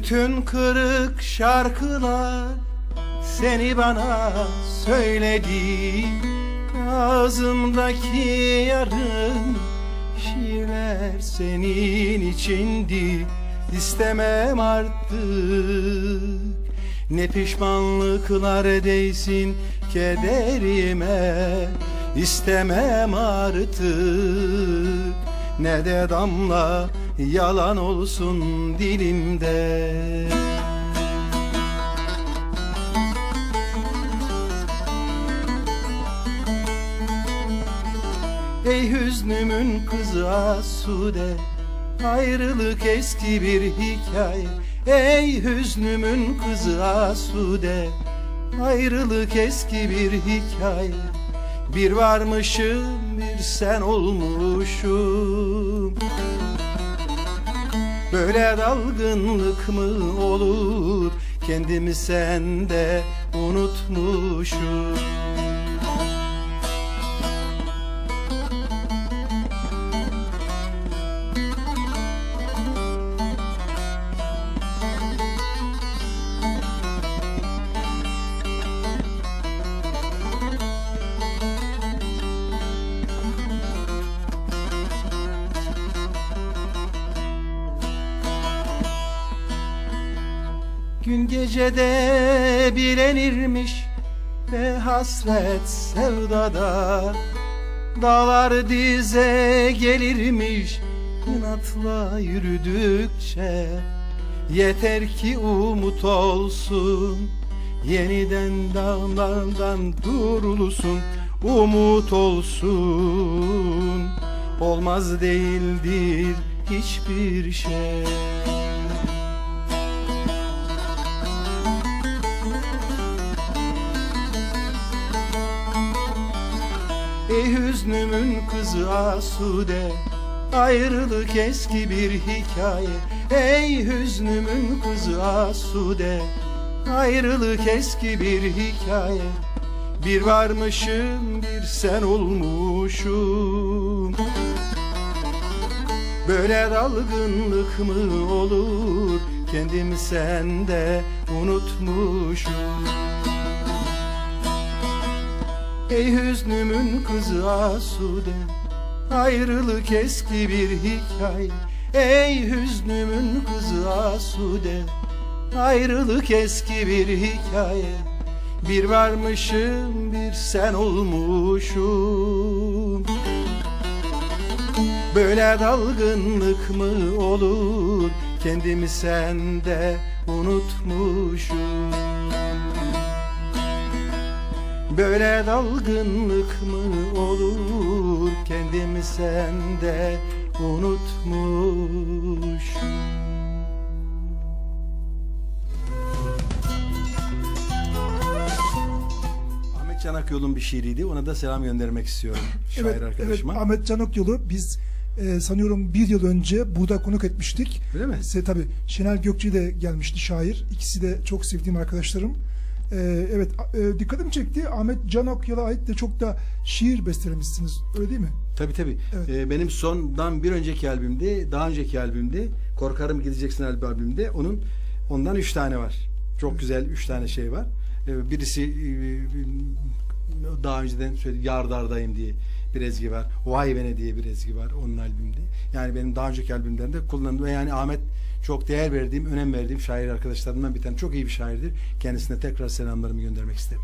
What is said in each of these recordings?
Bütün kırık şarkılar seni bana söyledi. Ağzımdaki yarım şiirler senin içindi. İstemem artık. Ne pişmanlıklar değsin kederime. İstemem artık. Ne de damla yalan olsun dilimde. Ey hüznümün kızı Asude Ayrılık eski bir hikaye. Ey hüznümün kızı Asude Ayrılık eski bir hikaye. Bir varmışım bir sen olmuşum Böyle dalgınlık mı olur? Kendimi sende unutmuşum Gün gecede bilenirmiş ve hasret sevdada. Dağlar dize gelirmiş inatla yürüdükçe. Yeter ki umut olsun Yeniden dağlardan durulsun Umut olsun Olmaz değildir hiçbir şey kızı Asude. Ayrılık eski bir hikaye. Ey hüznümün kızı Asude. Ayrılık eski bir hikaye. Bir varmışım bir sen olmuşum. Böyle dalgınlık mı olur? Kendimi sende unutmuşum Ey hüznümün kızı Asude Ayrılık eski bir hikaye. Ey hüznümün kızı Asude Ayrılık eski bir hikaye. Bir varmışım bir sen olmuşum. Böyle dalgınlık mı olur? Kendimi sende unutmuşum Böyle dalgınlık mı olur Kendimi sende unutmuş Ahmet Çanakyol'un bir şiiriydi. Ona da selam göndermek istiyorum. Şair Evet, evet arkadaşıma. Ahmet Canok yolu biz e, sanıyorum bir yıl önce burada konuk etmiştik. Öyle mi? Size tabii Şenel Gökçe de gelmişti şair. İkisi de çok sevdiğim arkadaşlarım. E, evet e, dikkatimi çekti. Ahmet Canok Yol'a ait de çok da şiir bestelemişsiniz. Öyle değil mi? Tabii tabii. Evet. Ee, benim sondan bir önceki albümde, daha önceki albümde, Korkarım Gideceksin albümünde onun ondan üç tane var. Çok güzel üç tane şey var. Ee, birisi e, daha önceden söyledi Yardardayım diye bir ezgi var. Vay bene diye bir ezgi var onun albümde. Yani benim daha önceki albümlerinde kullandığım yani Ahmet çok değer verdiğim, önem verdiğim şair arkadaşlarımdan bir tane. Çok iyi bir şairdir. Kendisine tekrar selamlarımı göndermek isterim.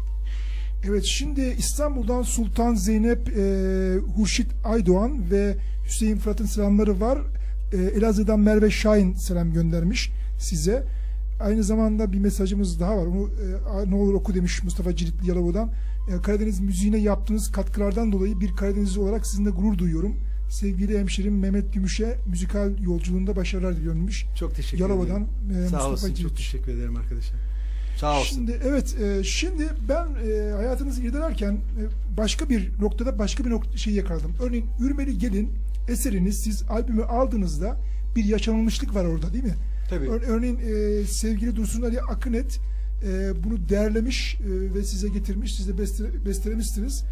Evet şimdi İstanbul'dan Sultan Zeynep e, Hurşit Aydoğan ve Hüseyin Fırat'ın selamları var. E, Elazığ'dan Merve Şahin selam göndermiş size. Aynı zamanda bir mesajımız daha var. Onu e, ne olur oku demiş Mustafa Cilitli Yalova'dan. E, Karadeniz müziğine yaptığınız katkılardan dolayı bir Karadenizli olarak sizinle gurur duyuyorum. Sevgili hemşerim Mehmet Gümüş'e müzikal yolculuğunda başarılar diliyormuş. Çok teşekkür Yalova'dan ederim. e, Sağ Mustafa olsun. Çok teşekkür ederim arkadaşlar. Sağ olsun. Şimdi evet e, şimdi ben e, hayatınızı irdelerken e, başka bir noktada başka bir nokta şeyi yakaladım. Örneğin Ürmeli Gelin eseriniz siz albümü aldığınızda bir yaşanılmışlık var orada değil mi? Tabii. Ör- örneğin e, sevgili Dursun Ali Akınet e, bunu değerlemiş e, ve size getirmiş. Siz de beste, bestelemişsiniz.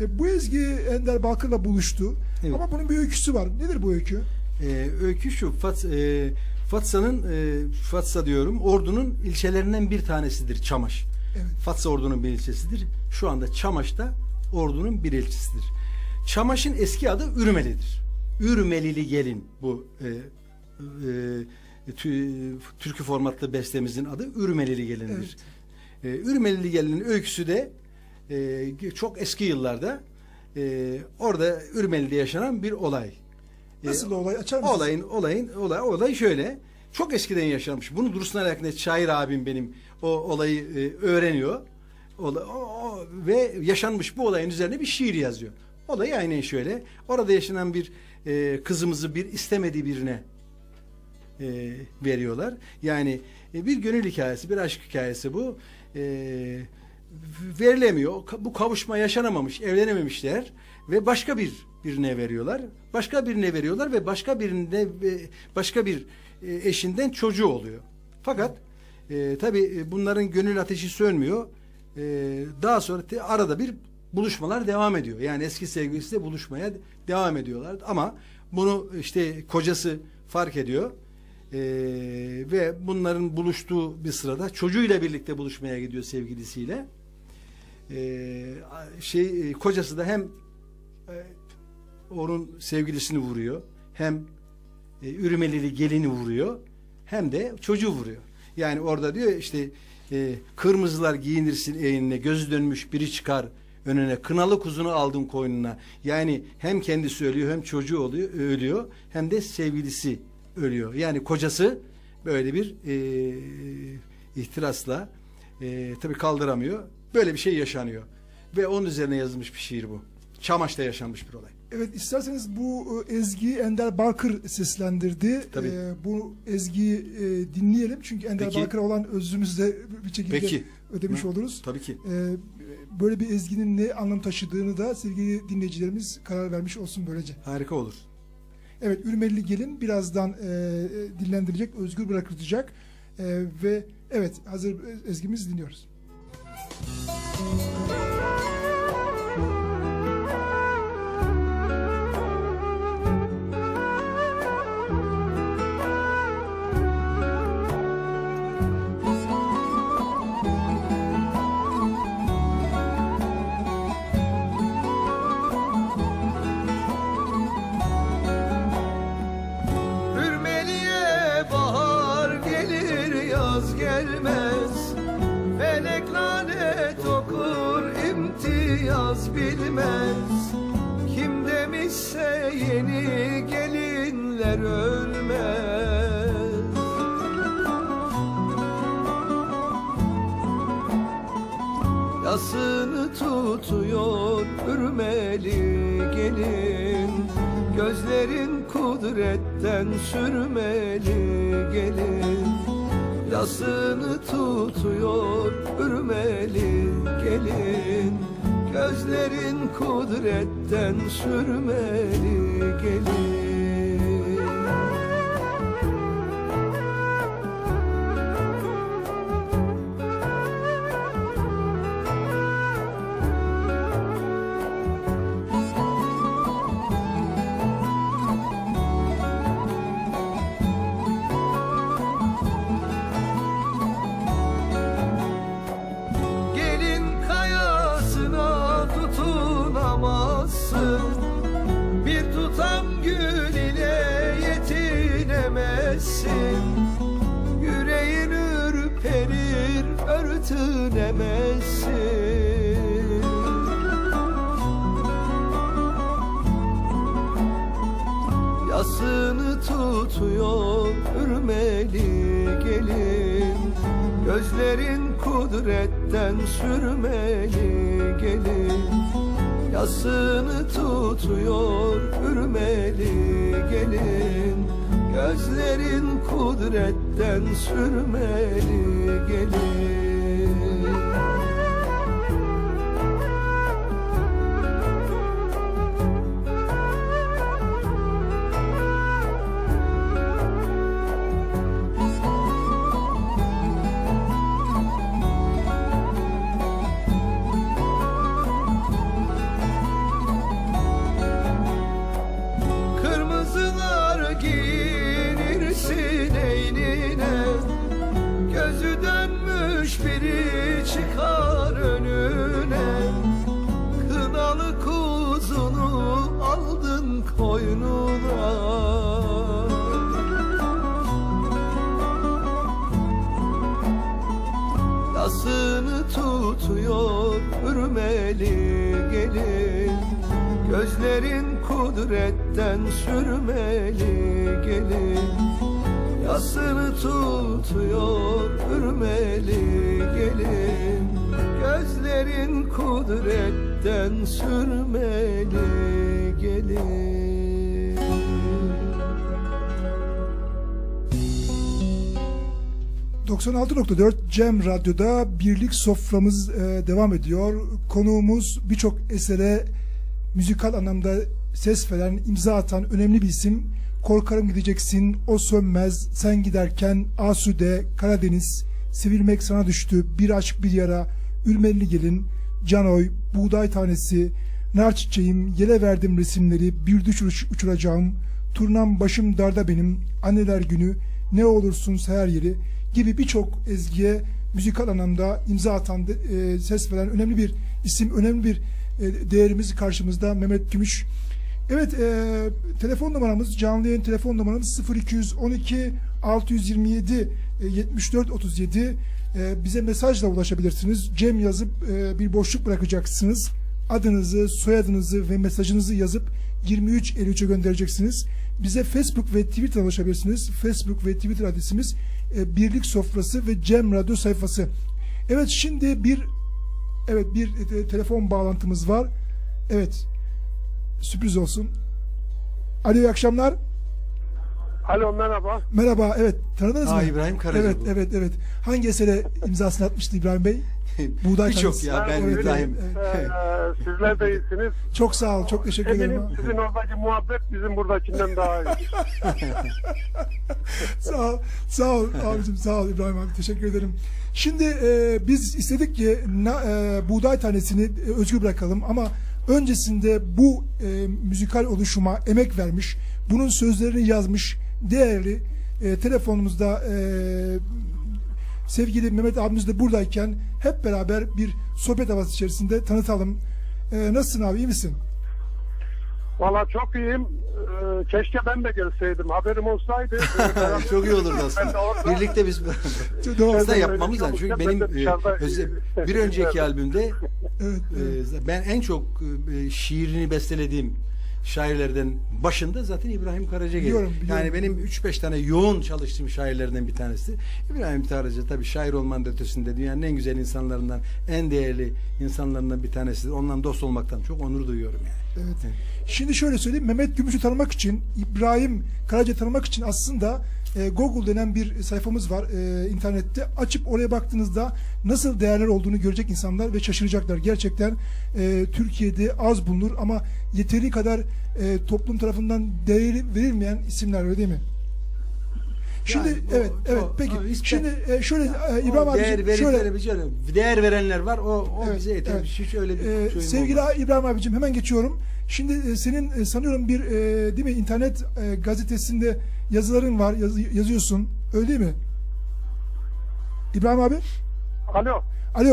E, bu ezgi Ender Balkır'la buluştu. Evet. Ama bunun bir öyküsü var. Nedir bu öykü? Ee, öykü şu Fat, e, Fatsa'nın e, Fatsa diyorum ordunun ilçelerinden bir tanesidir Çamaş. Evet. Fatsa ordunun bir ilçesidir. Şu anda Çamaş'ta ordunun bir ilçesidir. Çamaş'ın eski adı Ürmeli'dir. Ürmelili gelin bu e, e, tü- türkü formatlı bestemizin adı Ürmelili gelindir. E, Ürmelili gelinin öyküsü de e, çok eski yıllarda e, orada Ürmeli'de yaşanan bir olay. E, Nasıl olay açar mısınız? Olayın olayın olay olay şöyle. Çok eskiden yaşanmış. Bunu Dursun Alaknet şair abim benim o olayı e, öğreniyor. Ola- o- o- ve yaşanmış bu olayın üzerine bir şiir yazıyor. Olay aynen şöyle. Orada yaşanan bir e, kızımızı bir istemediği birine e, veriyorlar. Yani e, bir gönül hikayesi, bir aşk hikayesi bu. E, verilemiyor. Bu kavuşma yaşanamamış, evlenememişler ve başka bir birine veriyorlar. Başka birine veriyorlar ve başka birinde ve başka bir e, eşinden çocuğu oluyor. Fakat e, tabii bunların gönül ateşi sönmüyor. E, daha sonra arada bir buluşmalar devam ediyor. Yani eski sevgilisiyle buluşmaya devam ediyorlar. Ama bunu işte kocası fark ediyor. Ee, ve bunların buluştuğu bir sırada çocuğuyla birlikte buluşmaya gidiyor sevgilisiyle. Ee, şey e, kocası da hem e, onun sevgilisini vuruyor, hem e, ürmelili gelini vuruyor, hem de çocuğu vuruyor. Yani orada diyor işte e, kırmızılar giyinirsin eğinine, gözü dönmüş biri çıkar önüne, kınalı kuzunu aldın koynuna. Yani hem kendisi ölüyor hem çocuğu oluyor, ölüyor hem de sevgilisi ölüyor. Yani kocası böyle bir e, ihtirasla e, tabii kaldıramıyor. Böyle bir şey yaşanıyor. Ve onun üzerine yazılmış bir şiir bu. Çamaş'ta yaşanmış bir olay. Evet isterseniz bu e, ezgiyi Ender Barkır seslendirdi. Tabii. E, bu ezgiyi e, dinleyelim çünkü Ender Peki. Barkır'a olan özrümüzü de bir şekilde Peki. ödemiş Hı, oluruz. Tabii ki. E, böyle bir ezginin ne anlam taşıdığını da sevgili dinleyicilerimiz karar vermiş olsun böylece. Harika olur. Evet Ürmelili Gelin birazdan e, e, dinlendirecek, özgür bırakılacak E, ve evet hazır ezgimizi dinliyoruz. Thank you. Tutuyor ürmeli gelin. Gözlerin kudretten sürmeli gelin. Yasını tutuyor ürmeli gelin. Gözlerin kudretten sürmeli gelin Yasını tutuyor ürmeli gelin. Gözlerin kudretten sürmeli gelin. Yasını tutuyor ürmeli gelin. Gözlerin kudretten sürmeli gelin 96.4 Cem Radyo'da birlik soframız e, devam ediyor. Konuğumuz birçok esere müzikal anlamda ses veren, imza atan önemli bir isim. Korkarım gideceksin, o sönmez, sen giderken, Asude, Karadeniz, Sevilmek sana düştü, bir aşk bir yara, Ürmeli gelin, Canoy, Buğday tanesi, Nar çiçeğim, yele verdim resimleri, bir düş uç- uçuracağım, Turnam başım darda benim, Anneler günü, ne olursun her yeri gibi birçok ezgiye müzikal anlamda imza atan, e, ses veren önemli bir isim, önemli bir e, değerimiz karşımızda Mehmet Gümüş. Evet, e, telefon numaramız, canlı yayın telefon numaramız 0212 627 e, 74 37. E, bize mesajla ulaşabilirsiniz. Cem yazıp e, bir boşluk bırakacaksınız. Adınızı, soyadınızı ve mesajınızı yazıp 2353'e göndereceksiniz. Bize Facebook ve Twitter ulaşabilirsiniz. Facebook ve Twitter adresimiz e, Birlik Sofrası ve Cem Radyo sayfası. Evet şimdi bir evet bir e, telefon bağlantımız var. Evet. Sürpriz olsun. Alo iyi akşamlar. Alo merhaba. Merhaba. Evet tanıdınız Ha, mı? İbrahim Karaca Evet bu. evet evet. Hangi esere imzasını atmıştı İbrahim Bey? Buğday Birçok ya ben İbrahim. evet, Ee, sizler de iyisiniz. Çok sağ ol. Çok teşekkür ederim. Eminim sizin oradaki muhabbet bizim buradakinden daha iyi. sağ ol, sağ ol abicim, sağ ol İbrahim abi, teşekkür ederim. Şimdi e, biz istedik ki na, e, buğday tanesini e, özgür bırakalım ama öncesinde bu e, müzikal oluşuma emek vermiş, bunun sözlerini yazmış değerli e, telefonumuzda e, sevgili Mehmet abimiz de buradayken hep beraber bir sohbet havası içerisinde tanıtalım. E, nasılsın abi, iyi misin? Valla çok iyiyim. Ee, keşke ben de gelseydim. Haberim olsaydı. e, Çok iyi olurdu aslında. Orada- Birlikte biz de yapmamız lazım. Çünkü benim Ben de e, bir önceki albümde Evet, evet. e, ben en çok e, şiirini bestelediğim şairlerden başında zaten İbrahim Karaca geliyor. Biliyorum, biliyorum. Yani benim 3-5 tane yoğun çalıştığım şairlerden bir tanesi. İbrahim Karaca tabii şair olmanın ötesinde dünyanın en güzel insanlarından, en değerli insanlarından bir tanesi. Ondan dost olmaktan çok onur duyuyorum yani. Evet. Şimdi şöyle söyleyeyim. Mehmet Gümüş'ü tanımak için, İbrahim Karaca tanımak için aslında e, Google denen bir sayfamız var e, internette. Açıp oraya baktığınızda nasıl değerler olduğunu görecek insanlar ve şaşıracaklar. Gerçekten e, Türkiye'de az bulunur ama yeteri kadar e, toplum tarafından değeri verilmeyen isimler öyle değil mi? Şimdi Yani bu- evet evet o- peki. o ispe- Şimdi e, şöyle e, İbrahim O değer şöyle verebileceğim. Değer verenler var. O, o Evet, bize yeter. evet. Hiç öyle bir Ee, sevgili olmaz. İbrahim abicim hemen geçiyorum. Şimdi e, senin e, sanıyorum bir e, değil mi internet gazetesinde yazıların var yaz- yazıyorsun öyle değil mi? İbrahim abi. Alo. Alo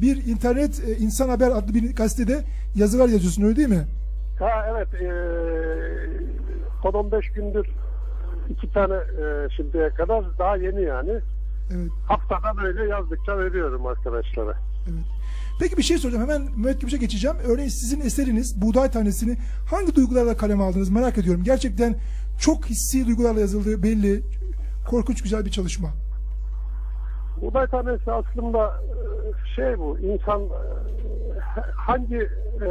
bir internet insan haber adlı bir gazetede yazılar yazıyorsun öyle değil mi? Ha evet. Ee, 10-15 gündür iki tane şimdiye kadar daha yeni yani. Evet. Haftada böyle yazdıkça veriyorum arkadaşlara. Evet. Peki bir şey soracağım. Hemen Gümüş'e geçeceğim. Örneğin sizin eseriniz Buğday Tanesi'ni hangi duygularla kaleme aldınız merak ediyorum. Gerçekten çok hissi duygularla yazıldığı belli. Korkunç güzel bir çalışma. Buğday tanesi aslında e, şey bu insan e, hangi e,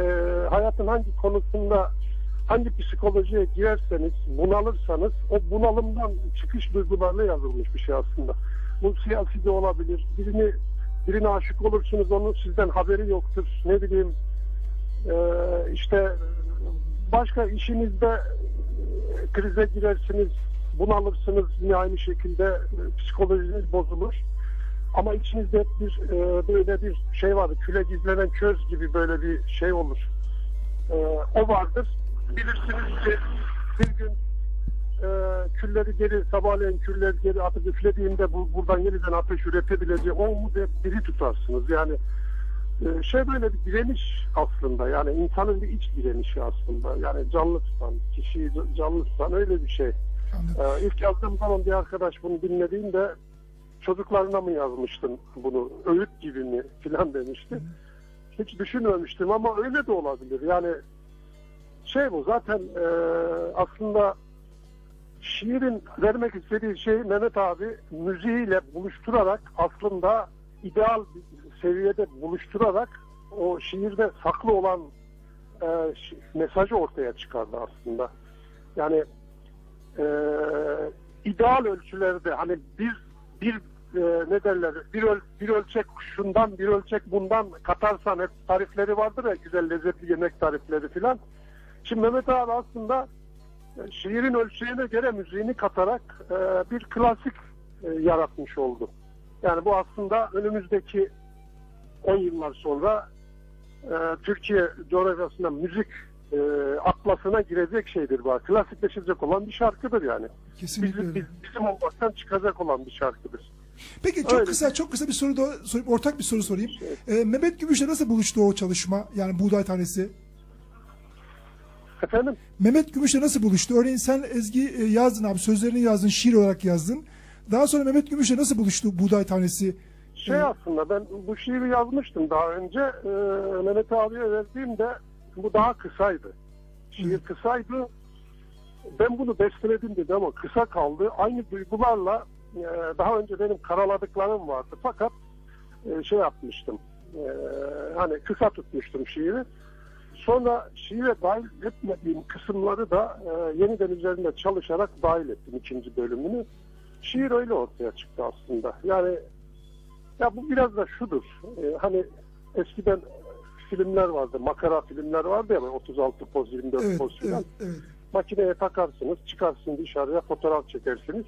hayatın hangi konusunda hangi psikolojiye girerseniz bunalırsanız o bunalımdan çıkış duygularıyla yazılmış bir şey aslında. Bu siyasi de olabilir. Birini birine aşık olursunuz onun sizden haberi yoktur. Ne bileyim e, işte başka işinizde e, krize girersiniz bunalırsınız yine aynı şekilde e, psikolojiniz bozulur. Ama içinizde hep bir e, böyle bir şey vardır. Küle gizlenen köz gibi böyle bir şey olur. E, o vardır. Bilirsiniz ki bir gün e, külleri geri sabahleyin külleri geri atıp üflediğimde bu, buradan yeniden ateş üretebileceği o umudu hep diri tutarsınız. Yani e, şey böyle bir direniş aslında. Yani insanın bir iç direnişi aslında. Yani canlı tutan, kişiyi canlı tutan öyle bir şey. Anladım. Ee, ilk yazdığım zaman bir arkadaş bunu dinlediğinde çocuklarına mı yazmıştın bunu, öğüt gibi mi filan demişti. Hiç düşünmemiştim ama öyle de olabilir. Yani şey bu zaten e, aslında şiirin vermek istediği şey Mehmet abi müziğiyle buluşturarak aslında ideal seviyede buluşturarak o şiirde saklı olan e, mesajı ortaya çıkardı aslında. Yani e, ideal ölçülerde hani bir bir e, ne derler bir, öl, bir ölçek şundan bir ölçek bundan katarsan hep tarifleri vardır ya güzel lezzetli yemek tarifleri filan. Şimdi Mehmet abi aslında şiirin ölçeğine göre müziğini katarak e, bir klasik e, yaratmış oldu. Yani bu aslında önümüzdeki 10 yıllar sonra e, Türkiye coğrafyasında müzik e, atlasına girecek şeydir bu. Klasikleşecek olan bir şarkıdır yani. Kesinlikle Bizim, biz- bizim olmaktan çıkacak olan bir şarkıdır. Peki çok Öyle. kısa çok kısa bir soru da sorayım. Ortak bir soru sorayım. Ee, Mehmet Gümüş'le nasıl buluştu o çalışma? Yani buğday tanesi. Efendim? Mehmet Gümüş'le nasıl buluştu? Örneğin sen Ezgi e, yazdın abi. Sözlerini yazdın. Şiir olarak yazdın. Daha sonra Mehmet Gümüş'le nasıl buluştu buğday tanesi? Şey aslında ben bu şiiri yazmıştım daha önce. Ee, Mehmet abiye verdiğimde bu daha kısaydı. Şiir kısaydı. Ben bunu besteledim dedi ama kısa kaldı. Aynı duygularla e, daha önce benim karaladıklarım vardı. Fakat e, şey yapmıştım. E, hani kısa tutmuştum şiiri. Sonra şiire dahil etmediğim kısımları da e, yeniden üzerinde çalışarak dahil ettim ikinci bölümünü. Şiir öyle ortaya çıktı aslında. Yani ya bu biraz da şudur. Ee, hani eskiden filmler vardı, makara filmler vardı ya böyle 36 poz, 24 Evet, poz filan. evet, evet. Makineye takarsınız, çıkarsınız dışarıya fotoğraf çekersiniz.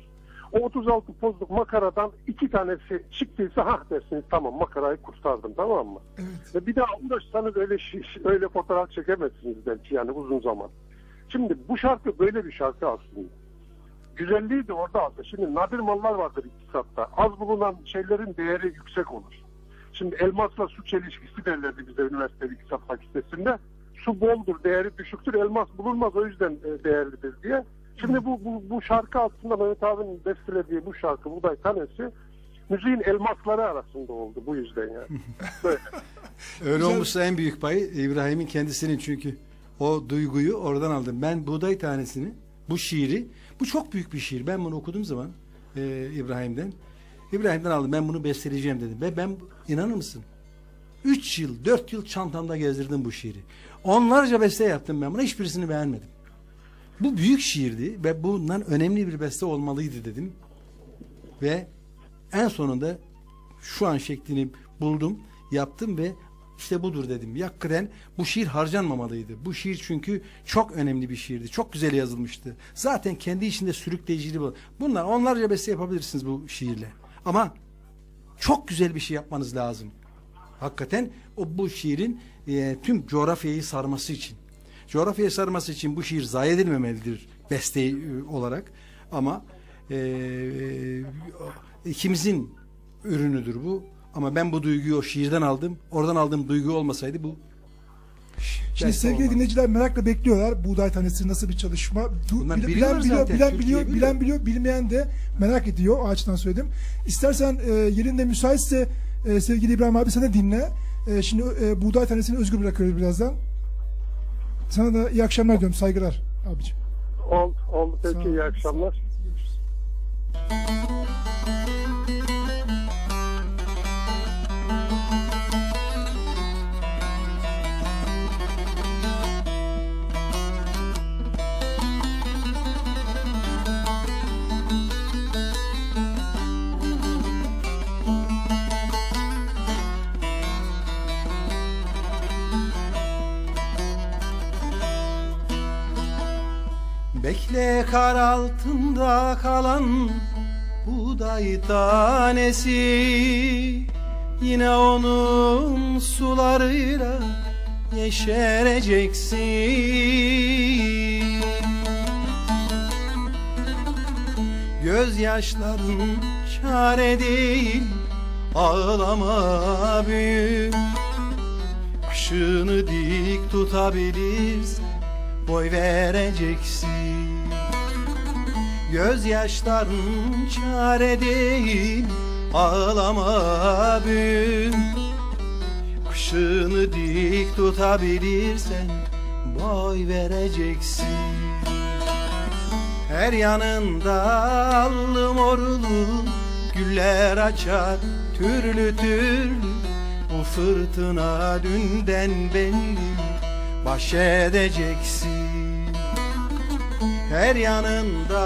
O 36 pozluk makaradan iki tanesi çıktıysa ha dersiniz tamam makarayı kurtardım tamam mı? Evet. Ve bir daha uğraşsanız öyle şiş- öyle fotoğraf çekemezsiniz belki yani uzun zaman. Şimdi bu şarkı böyle bir şarkı aslında. Güzelliği de orada aslında. Şimdi nadir mallar vardır iktisatta. Az bulunan şeylerin değeri yüksek olur. Şimdi elmasla su çelişkisi derlerdi bize üniversite iktisat fakültesinde. Su boldur, değeri düşüktür, elmas bulunmaz o yüzden e, değerlidir diye. Şimdi bu, bu, bu şarkı aslında Mehmet abinin bestelediği bu şarkı Buday Tanesi müziğin elmasları arasında oldu bu yüzden yani. Böyle. Öyle Güzel. olmuşsa en büyük payı İbrahim'in kendisinin çünkü o duyguyu oradan aldım. Ben buğday tanesini, bu şiiri, bu çok büyük bir şiir. Ben bunu okuduğum zaman e, İbrahim'den, İbrahim'den aldım. Ben bunu besteleyeceğim dedim. Ve ben inanır mısın? 3 yıl, 4 yıl çantamda gezdirdim bu şiiri. Onlarca beste yaptım ben buna. Hiçbirisini beğenmedim. Bu büyük şiirdi ve bundan önemli bir beste olmalıydı dedim. Ve en sonunda şu an şeklini buldum, yaptım ve işte budur dedim. Hakikaten bu şiir harcanmamalıydı. Bu şiir çünkü çok önemli bir şiirdi. Çok güzel yazılmıştı. Zaten kendi içinde sürükleyiciliği bu. Bunlar onlarca beste yapabilirsiniz bu şiirle. Ama çok güzel bir şey yapmanız lazım. Hakikaten o bu şiirin e, tüm coğrafyayı sarması için. Coğrafyayı sarması için bu şiir zayi edilmemelidir beste e, olarak. Ama e, ikimizin ürünüdür bu. Ama ben bu duyguyu o şiirden aldım. Oradan aldığım duygu olmasaydı bu Şimdi beste sevgili olmaz. dinleyiciler merakla bekliyorlar. Buğday tanesi nasıl bir çalışma? Du- Bunlar bilen, biliyor, zaten, bilen Türkiye biliyor, biliyor. bilen biliyor, bilmeyen de merak ediyor. O açıdan söyledim. İstersen e, yerinde müsaitse e, sevgili İbrahim abi sen de dinle. E, şimdi e, buğday tanesini özgür bırakıyoruz birazdan. Sana da iyi akşamlar diyorum. Saygılar abiciğim. Oldu, oldu. Peki iyi akşamlar. Bekle kar altında kalan buğday tanesi. Yine onun sularıyla yeşereceksin. Gözyaşların çare değil ağlama büyük. Başını dik tutabilirsen boy vereceksin. Gözyaşların çare değil ağlama bün Başını dik tutabilirsen boy vereceksin. Her yanında allı morlu güller açar türlü türlü. Bu fırtına dünden belli baş edeceksin Her yanında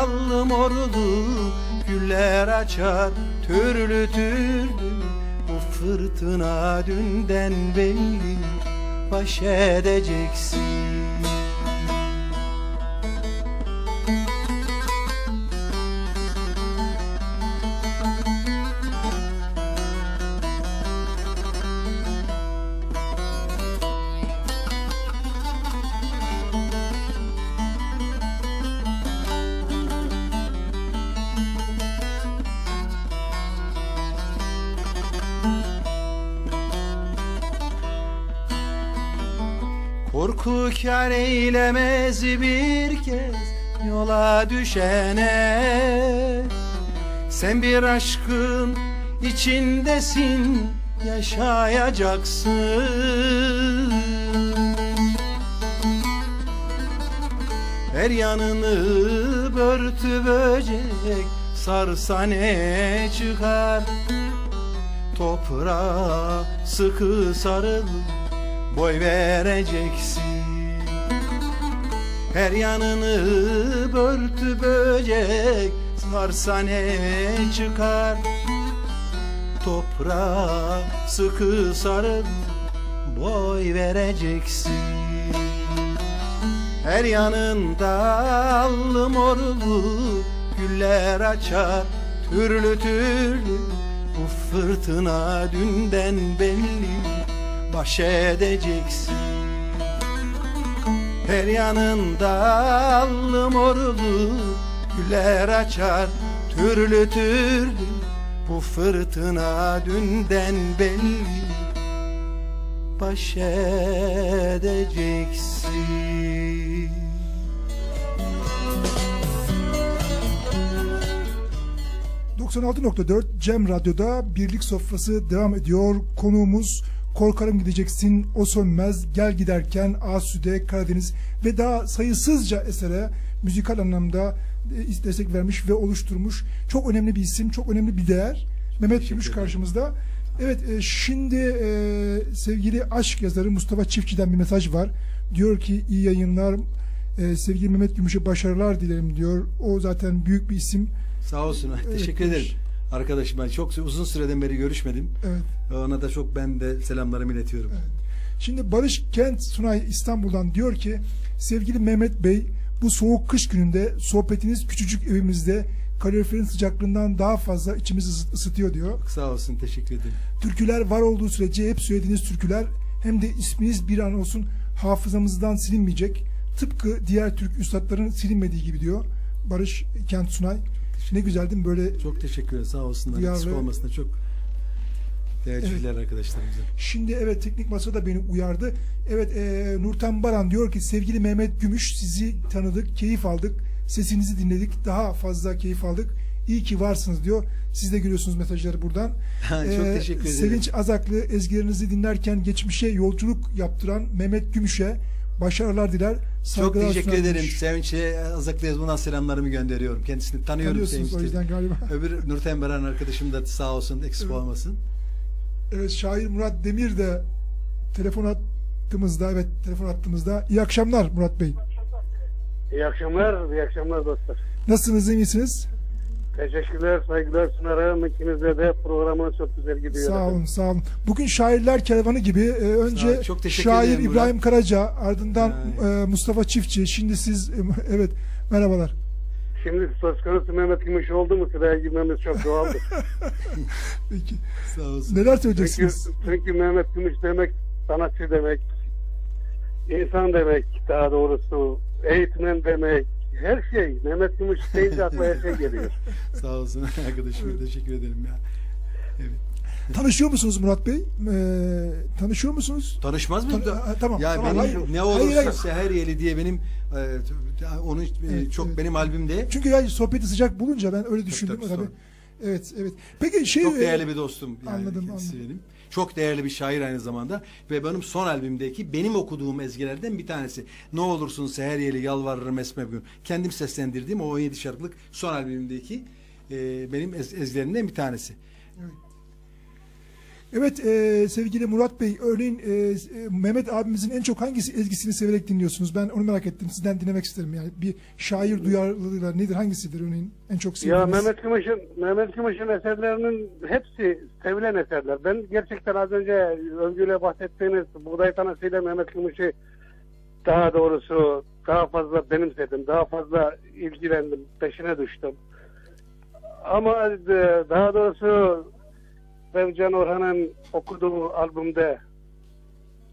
allı morlu güller açar türlü türlü. Bu fırtına dünden belli baş edeceksin kar eylemez bir kez yola düşene. Sen bir aşkın içindesin yaşayacaksın. Her yanını börtü böcek sarsa ne çıkar? Toprağa sıkı sarıl boy vereceksin Her yanını börtü böcek sarsa ne çıkar? Toprağa sıkı sarıl boy vereceksin. Her yanında allı morlu güller açar türlü türlü Bu fırtına dünden belli baş edeceksin Her yanında allı morlu güller açar türlü türlü Bu fırtına dünden belli baş edeceksin 96.4 Cem Radyo'da Birlik Sofrası devam ediyor. Konuğumuz Korkarım Gideceksin, O Sönmez, Gel Giderken, Asude, Karadeniz ve daha sayısızca esere müzikal anlamda e, destek vermiş ve oluşturmuş. Çok önemli bir isim, çok önemli bir değer. Mehmet Gümüş karşımızda. Evet, e, şimdi e, sevgili aşk yazarı Mustafa Çiftçi'den bir mesaj var. Diyor ki iyi yayınlar, e, sevgili Mehmet Gümüş'e başarılar dilerim diyor. O zaten büyük bir isim. Sağ olsun. Evet, Teşekkür ederim. Arkadaşım ben çok uzun süreden beri görüşmedim. Evet. Ona da çok ben de selamlarımı iletiyorum. Şimdi Barış Kent Sunay İstanbul'dan diyor ki sevgili Mehmet Bey bu soğuk kış gününde sohbetiniz küçücük evimizde kaloriferin sıcaklığından daha fazla içimizi ısı- ısıtıyor diyor. Sağ olsun. Teşekkür ederim. Türküler var olduğu sürece hep söylediğiniz türküler hem de isminiz bir an olsun hafızamızdan silinmeyecek. Tıpkı diğer Türk üstadların silinmediği gibi diyor. Barış Kent Sunay. Ne güzel değil mi böyle Çok teşekkür ederim. Sağ olsunlar. Duyarlı. Eksik olmasına çok teessüfler arkadaşlarımıza. Şimdi evet teknik masa da beni uyardı. Evet e, Nurten Baran diyor ki sevgili Mehmet Gümüş sizi tanıdık, keyif aldık. Sesinizi dinledik, daha fazla keyif aldık. İyi ki varsınız diyor. Siz de görüyorsunuz mesajları buradan. çok Ee, teşekkür ederim. Sevinç Azaklı ezgilerinizi dinlerken geçmişe yolculuk yaptıran Mehmet Gümüş'e başarılar diler. Çok teşekkür ederim. Sevinç'e Azaklı Yazman'dan selamlarımı gönderiyorum. Kendisini tanıyorum Tanıyorsunuz o Sevinç'te. yüzden galiba. Öbür Nurten Baran arkadaşım da sağ olsun eksik Evet. olmasın. Evet şair Murat Demir de telefon hattımızda. Evet telefon hattımızda. İyi akşamlar Murat Bey. İyi akşamlar, iyi akşamlar dostlar. Nasılsınız, iyi misiniz? Teşekkürler, saygılar sunarım. İkinize de programınız çok güzel gidiyor. Sağ olun, sağ olun. Bugün şairler kervanı gibi e, önce Sağ ol, çok şair ederim İbrahim Murat. Karaca, ardından e, Mustafa Çiftçi, şimdi siz e, evet merhabalar. Şimdi söz konusu Mehmet Gümüş oldu mu sıraya girmemiz çok doğaldır. Peki. Sağ olsun. Neler çünkü, söyleyeceksiniz? çünkü Mehmet Gümüş demek sanatçı demek, insan demek daha doğrusu, eğitmen demek, her şey. Mehmet Gümüş deyince akla her şey geliyor. Sağ olsun arkadaşım. Teşekkür ederim ya. Evet. Tanışıyor musunuz Murat Bey? Ee, tanışıyor musunuz? Tanışmaz mıyım? Tan- tamam, Ya tamam, benim hayır. ne Hayır, olursa hayır. Seheryeli diye benim e, onu e, Evet, çok evet. benim albümde Çünkü ya sohbeti sıcak bulunca ben öyle düşündüm. tabii, tabii. Evet, evet. Peki şey çok e, değerli bir dostum. Yani Anladım, anladım. benim. Çok değerli bir şair aynı zamanda ve benim son albümdeki benim okuduğum ezgilerden bir tanesi. Ne olursun Seheryeli yalvarırım esme gün. Kendim seslendirdiğim o 17 şarkılık son albümümdeki e, benim ez, ezgilerimden bir tanesi. Evet e, sevgili Murat Bey, örneğin e, e, Mehmet abimizin en çok hangisi ezgisini severek dinliyorsunuz? Ben onu merak ettim. Sizden dinlemek isterim. Yani bir şair duyarlılığıyla nedir, hangisidir örneğin en çok sevdiğiniz? Ya Mehmet Gümüş'ün Mehmet Gümüş'ün eserlerinin hepsi sevilen eserler. Ben gerçekten az önce övgüyle bahsettiğiniz Buğday Tanası'yla Mehmet Gümüş'ü daha doğrusu daha fazla benimsedim. Daha fazla ilgilendim. Peşine düştüm. Ama e, daha doğrusu Sevcan Orhan'ın okuduğu albümde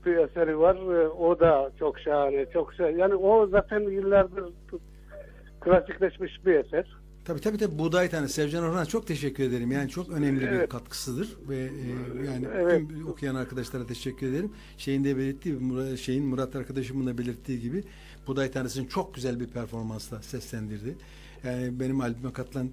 bir eseri var. E, O da çok şahane. Çok şey. Yani o zaten yıllardır klasikleşmiş bir eser. Tabii tabii tabii Buğday Tanrı Sevcan Orhan'a çok teşekkür ederim. Yani çok önemli bir Evet. katkısıdır ve e, yani Evet. tüm okuyan arkadaşlara teşekkür ederim. Şeyin de belirttiği şeyin Murat arkadaşımın da belirttiği gibi Buğday Tanrısı'nın çok güzel bir performansla seslendirdi. Yani benim albüme katılan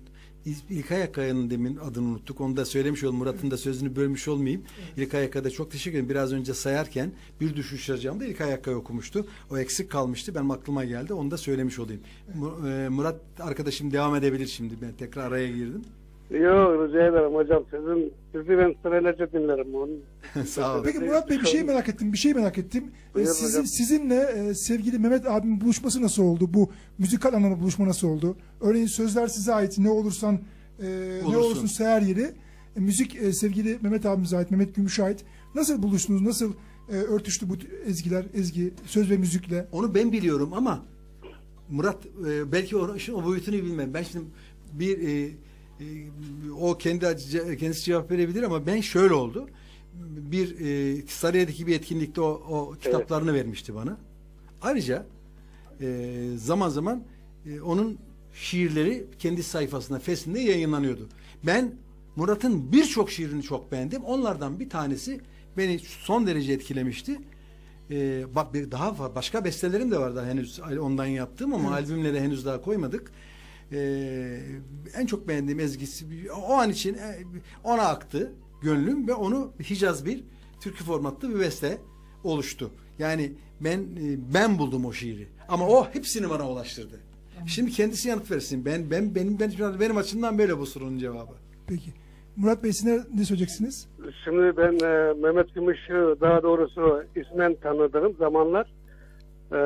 İlkay Akkaya'nın demin adını unuttuk. Onu da söylemiş olalım. Murat'ın da sözünü bölmüş olmayayım. İlkay Akkaya'da çok teşekkür ederim. Biraz önce sayarken bir düşüş da İlkay Akkaya okumuştu. O eksik kalmıştı. Benim aklıma geldi. Onu da söylemiş olayım. Mu- e, Murat arkadaşım devam edebilir şimdi. Ben tekrar araya girdim. Yok rica ederim hocam. Sizin, sizi ben senelerce dinlerim. Onu. Sağ olun. Peki Murat Bey bir şey merak ettim, bir şey merak ettim. E, Buyurun sizin, hocam. sizinle e, sevgili Mehmet abimin buluşması nasıl oldu? Bu müzikal anlamda buluşma nasıl oldu? Örneğin sözler size ait. Ne olursan e, ne Olursun. olursun seher yeri. E, müzik e, sevgili Mehmet abimize ait, Mehmet Gümüş'e ait. Nasıl buluştunuz? Nasıl e, örtüştü bu ezgiler, ezgi, söz ve müzikle? Onu ben biliyorum ama Murat e, belki o, işin o boyutunu bilmem. Ben şimdi bir e, o kendi kendisi cevap verebilir ama ben şöyle oldu. Bir e, Sarıyer'deki bir etkinlikte o, o kitaplarını vermişti bana. Ayrıca e, zaman zaman e, onun şiirleri kendi sayfasında, fesinde yayınlanıyordu. Ben Murat'ın birçok şiirini çok beğendim. Onlardan bir tanesi beni son derece etkilemişti. Ee, bak bir daha. Başka bestelerim de var daha henüz ondan yaptığım ama albümlere henüz daha koymadık. Ee, en çok beğendiğim ezgisi o an için e, ona aktı gönlüm ve onu Hicaz bir türkü formatlı bir beste oluştu. Yani ben e, ben buldum o şiiri. Ama o hepsini bana ulaştırdı. Şimdi kendisi yanıt versin. Ben ben benim benim benim açımdan böyle bu sorunun cevabı. Peki. Murat Bey siz ne, ne söyleyeceksiniz? Şimdi ben e, Mehmet Gümüş'ü daha doğrusu ismen tanıdığım zamanlar e,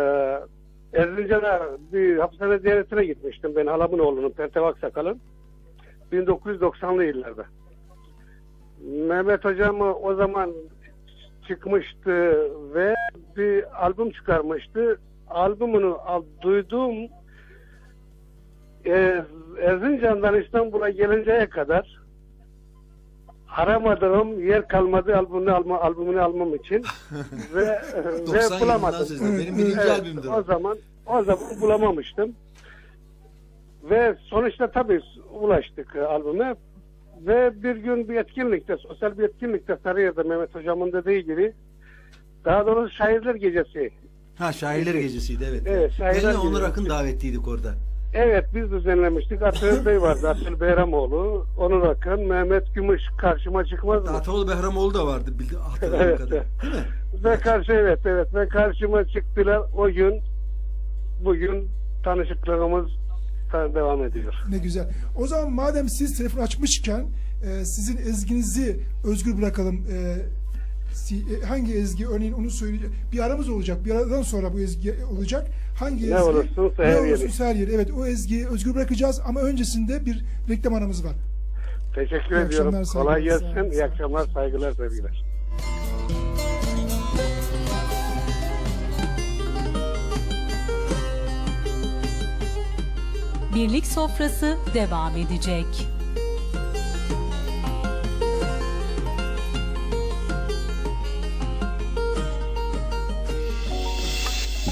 Erzincan'a bir hapishane ziyaretine gitmiştim. Ben halamın oğlunun Pertev Aksakal'ın 1990'lı yıllarda. Mehmet hocam o zaman çıkmıştı ve bir albüm çıkarmıştı. Albümünü al- duyduğum e, Erzincan'dan İstanbul'a gelinceye kadar aramadığım yer kalmadı albümünü alma albümünü almam için ve 90 ve bulamadım. Benim birinci Evet, albümdür. O zaman o zaman bulamamıştım. Ve sonuçta tabii ulaştık e, albüme ve bir gün bir etkinlikte, sosyal bir etkinlikte Sarıyer'de Mehmet Hocam'ın dediği gibi daha doğrusu Şairler Gecesi. Ha şairler gecesiydi evet. Evet, şairler ben de Onur. Akın davetliydik orada. Evet biz düzenlemiştik. Atıl Bey vardı. Atıl Beyramoğlu, Onur Akın, Mehmet Gümüş karşıma çıkmaz mı? Ataoğlu Behramoğlu da vardı bildi hatırladığım Evet, kadarıyla. Değil mi? Ve karşı evet evet ve karşıma çıktılar o gün bugün tanışıklığımız devam ediyor. Ne güzel. O zaman madem siz telefon açmışken e, sizin ezginizi özgür bırakalım. E, si- e, hangi ezgi örneğin onu söyleyeceğim. Bir aramız olacak. Bir aradan sonra bu ezgi olacak. Hangi Ne ezgi? olursun seher ne yeri. olursun seher yeri. Evet o ezgiyi özgür bırakacağız ama öncesinde bir reklam aramız var. Teşekkür İyi ediyorum. akşamlar, Kolay saygılar. Gelsin. İyi akşamlar, saygılar, sevgiler. Birlik sofrası devam edecek.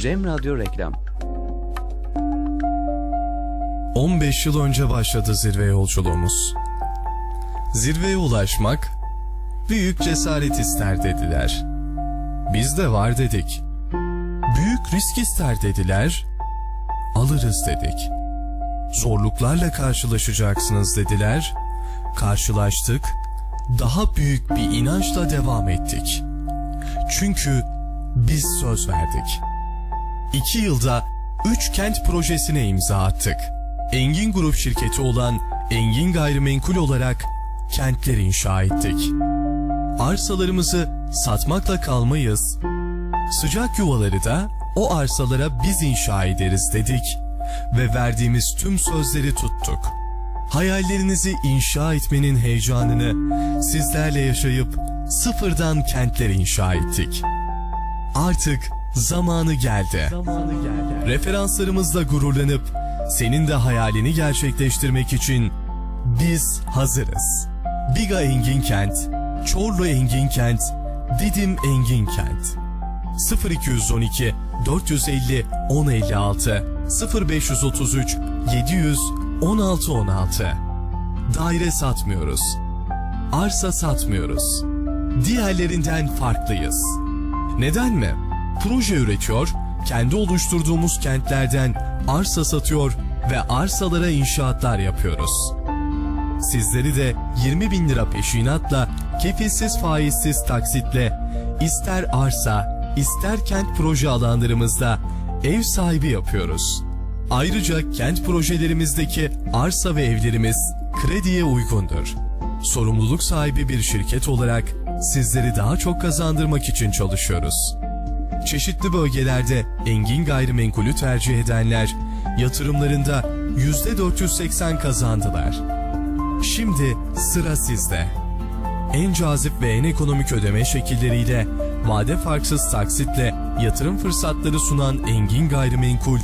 Cem Radyo Reklam 15 yıl önce başladı zirve yolculuğumuz. Zirveye ulaşmak, büyük cesaret ister dediler. Biz de var dedik. Büyük risk ister dediler. Alırız dedik. Zorluklarla karşılaşacaksınız dediler. Karşılaştık. Daha büyük bir inançla devam ettik. Çünkü biz söz verdik. İki yılda üç kent projesine imza attık. Engin Grup şirketi olan Engin Gayrimenkul olarak kentler inşa ettik. Arsalarımızı satmakla kalmayız. Sıcak yuvaları da o arsalara biz inşa ederiz dedik ve verdiğimiz tüm sözleri tuttuk. Hayallerinizi inşa etmenin heyecanını sizlerle yaşayıp sıfırdan kentler inşa ettik. Artık zamanı geldi. Referanslarımızla gururlanıp senin de hayalini gerçekleştirmek için biz hazırız. Biga Engin Kent, Çorlu Engin Kent, Didim Engin Kent. 0212 450 1056 0533 700 1616 Daire satmıyoruz. Arsa satmıyoruz. Diğerlerinden farklıyız. Neden mi? Proje üretiyor, kendi oluşturduğumuz kentlerden arsa satıyor ve arsalara inşaatlar yapıyoruz. Sizleri de 20 bin lira peşinatla, kefilsiz faizsiz taksitle, ister arsa, ister kent proje alanlarımızda ev sahibi yapıyoruz. Ayrıca kent projelerimizdeki arsa ve evlerimiz krediye uygundur. Sorumluluk sahibi bir şirket olarak sizleri daha çok kazandırmak için çalışıyoruz. Çeşitli bölgelerde engin gayrimenkulü tercih edenler yatırımlarında %480 kazandılar. Şimdi sıra sizde. En cazip ve en ekonomik ödeme şekilleriyle vade farksız taksitle yatırım fırsatları sunan Engin Gayrimenkul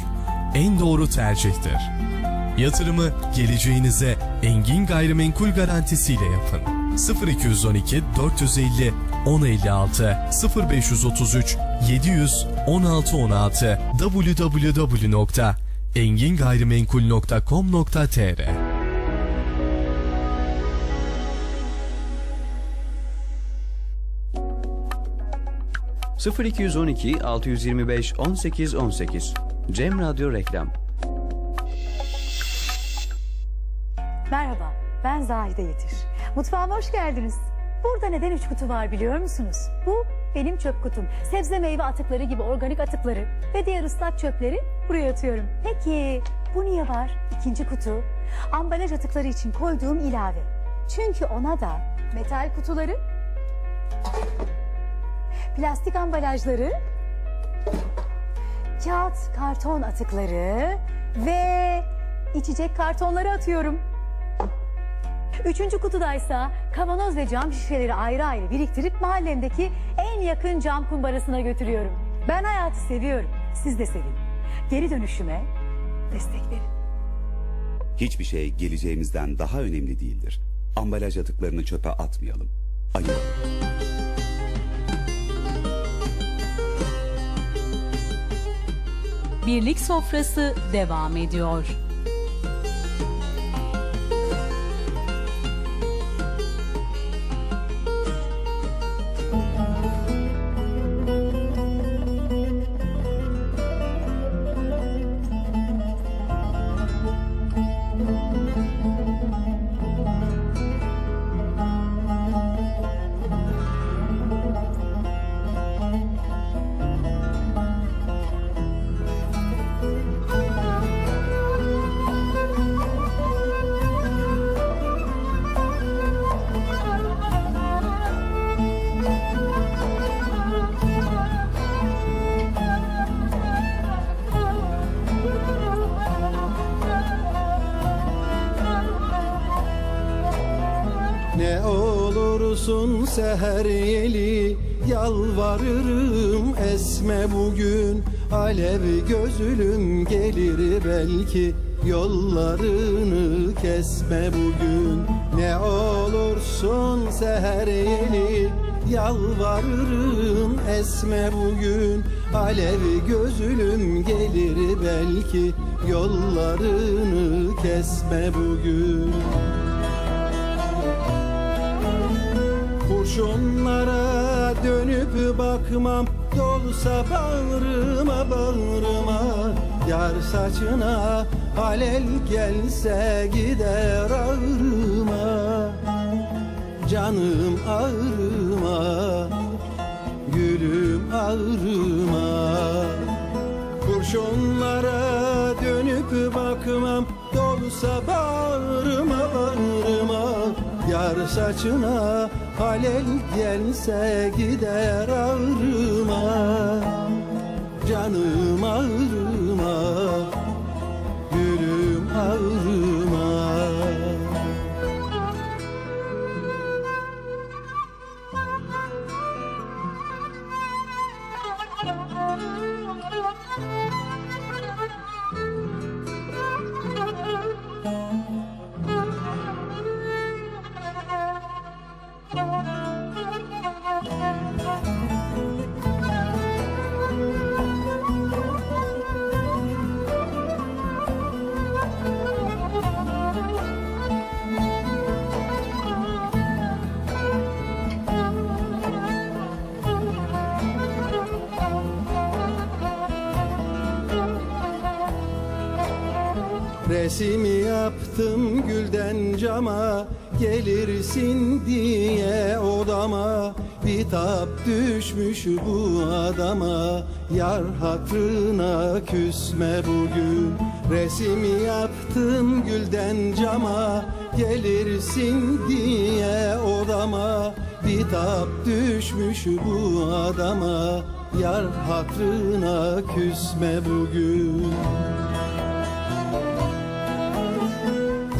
en doğru tercihtir. Yatırımı geleceğinize Engin Gayrimenkul garantisiyle yapın. 0212 450 1056 0533 700 1616 www.engingayrimenkul.com.tr 0212 625 18 18 Cem Radyo Reklam Merhaba, ben Zahide Yetir. Mutfağıma hoş geldiniz. Burada neden üç kutu var biliyor musunuz? Bu benim çöp kutum. Sebze meyve atıkları gibi organik atıkları ve diğer ıslak çöpleri buraya atıyorum. Peki bu niye var? İkinci kutu, ambalaj atıkları için koyduğum ilave. Çünkü ona da metal kutuları, plastik ambalajları, kağıt, karton atıkları ve içecek kartonları atıyorum. Üçüncü kutudaysa kavanoz ve cam şişeleri ayrı ayrı biriktirip mahallemdeki en yakın cam kumbarasına götürüyorum. Ben hayatı seviyorum. Siz de sevin. Geri dönüşüme destek verin. Hiçbir şey geleceğimizden daha önemli değildir. Ambalaj atıklarını çöpe atmayalım. Ayıralım. Birlik sofrası devam ediyor. Kesme bugün Ne olursun seher yeli Yalvarırım esme bugün. Alev gözülüm gelir belki Yollarını kesme bugün dönüp bakmam Dolsa bağrıma bağrıma. Yar saçına halel gelse gider ağrıma. Canım ağrıma Gülüm ağrıma. Kurşunlara dönüp bakmam Dolsa bağrıma bağrıma. Yar saçına halel gelse gider ağrıma Canım ağrıma. Gülüm ağrıma Resimi yaptım gülden cama Gelirsin diye odama. Bitap düşmüş bu adama Yar hatrına küsme bugün. Resimi yaptım gülden cama Gelirsin diye odama. Bitap düşmüş bu adama Yar hatrına küsme bugün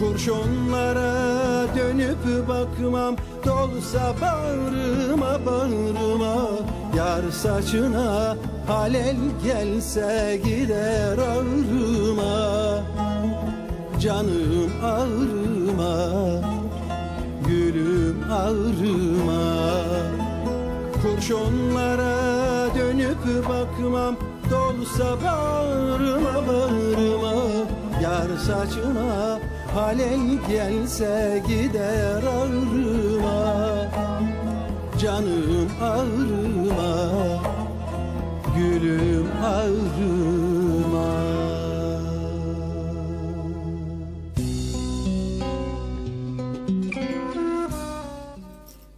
Kurşunlara dönüp bakmam. Dolsa bağrıma bağrıma. Yar saçına halel gelse gider ağrıma. Canım ağrıma Gülüm ağrıma. Kurşunlara dönüp bakmam. Dolsa bağrıma bağrıma. Yar saçına halel gelse gider ağrıma Canım ağrıma Gülüm ağrıma.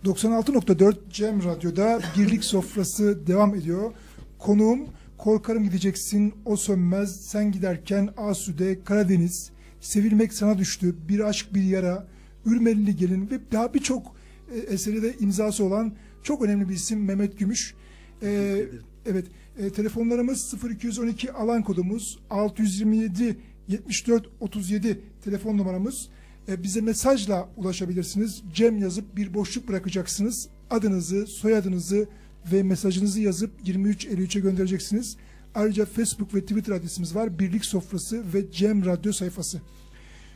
96.4 Cem Radyo'da Birlik Sofrası devam ediyor. Konuğum Korkarım Gideceksin, O Sönmez, Sen Giderken, Asude, Karadeniz, Sevilmek Sana Düştü, Bir Aşk Bir Yara, Ürmelili Gelin ve daha birçok e, eseri de imzası olan çok önemli bir isim Mehmet Gümüş. E, evet, e, telefonlarımız 0212 alan kodumuz 627 74 37 telefon numaramız. E, bize mesajla ulaşabilirsiniz. Cem yazıp bir boşluk bırakacaksınız. Adınızı, soyadınızı ve mesajınızı yazıp 2353'e göndereceksiniz. Ayrıca Facebook ve Twitter adresimiz var. Birlik Sofrası ve Cem Radyo sayfası.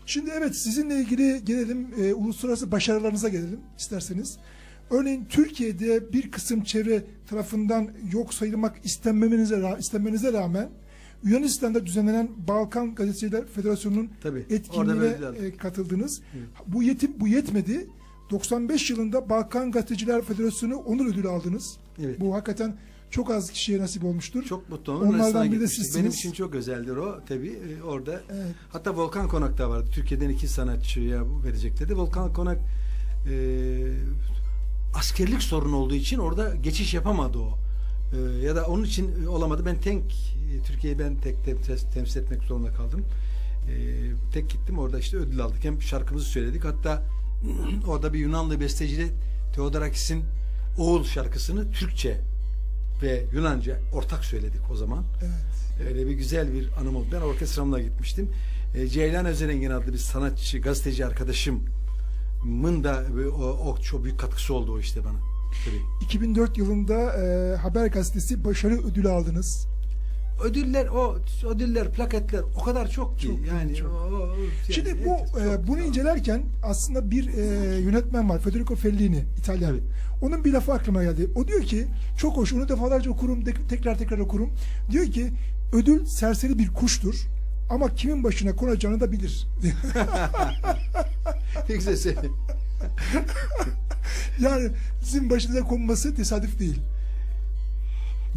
Şimdi evet sizinle ilgili gelelim e, uluslararası başarılarınıza gelelim isterseniz. Örneğin Türkiye'de bir kısım çevre tarafından yok sayılmak istenmenize, ra- istenmenize rağmen Yunanistan'da düzenlenen Balkan Gazeteciler Federasyonu'nun Tabii, etkinliğine e, katıldınız. Bu yetip bu yetmedi. 95 yılında Balkan Gazeteciler Federasyonu onur ödülü aldınız. Evet. Bu hakikaten çok az kişiye nasip olmuştur. Çok mutlu oldum. Onlardan biri de sizsiniz. Benim için çok özeldir o tabii e, orada. Evet. Hatta Volkan Konak'ta vardı. Türkiye'den iki sanatçıya vereceklerdi. Volkan Konak e, askerlik sorunu olduğu için orada geçiş yapamadı o. E, ya da onun için olamadı. Ben tek e, Türkiye'yi ben tek tem- temsil etmek zorunda kaldım. E, tek gittim orada işte ödül aldık. Hem şarkımızı söyledik. Hatta orada bir Yunanlı besteciyle Theodorakis'in Oğul şarkısını Türkçe ve Yunanca ortak söyledik o zaman. Evet. Öyle bir güzel bir anım oldu. Ben orkestramla gitmiştim. E, Ceylan Özerengin adlı bir sanatçı, gazeteci arkadaşımın da o, o çok büyük katkısı oldu o işte bana. Tabii. 2004 yılında e, Haber Gazetesi başarı ödülü aldınız. Ödüller o ödüller, plaketler o kadar çok ki Çok, yani. çok. o- o- yani Şimdi bu herkes e, çok- bunu incelerken aslında bir e, yönetmen var Federico Fellini İtalyan. Evet. Onun bir lafı aklıma geldi. O diyor ki çok hoş onu defalarca okurum de- tekrar tekrar okurum. Diyor ki ödül serseri bir kuştur ama kimin başına konacağını da bilir. Ne güzel söyledi. Yani sizin başınıza konması tesadüf değil.